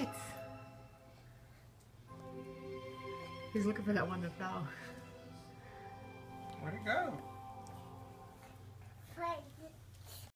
it! He's looking for that one that fell. Where'd it go?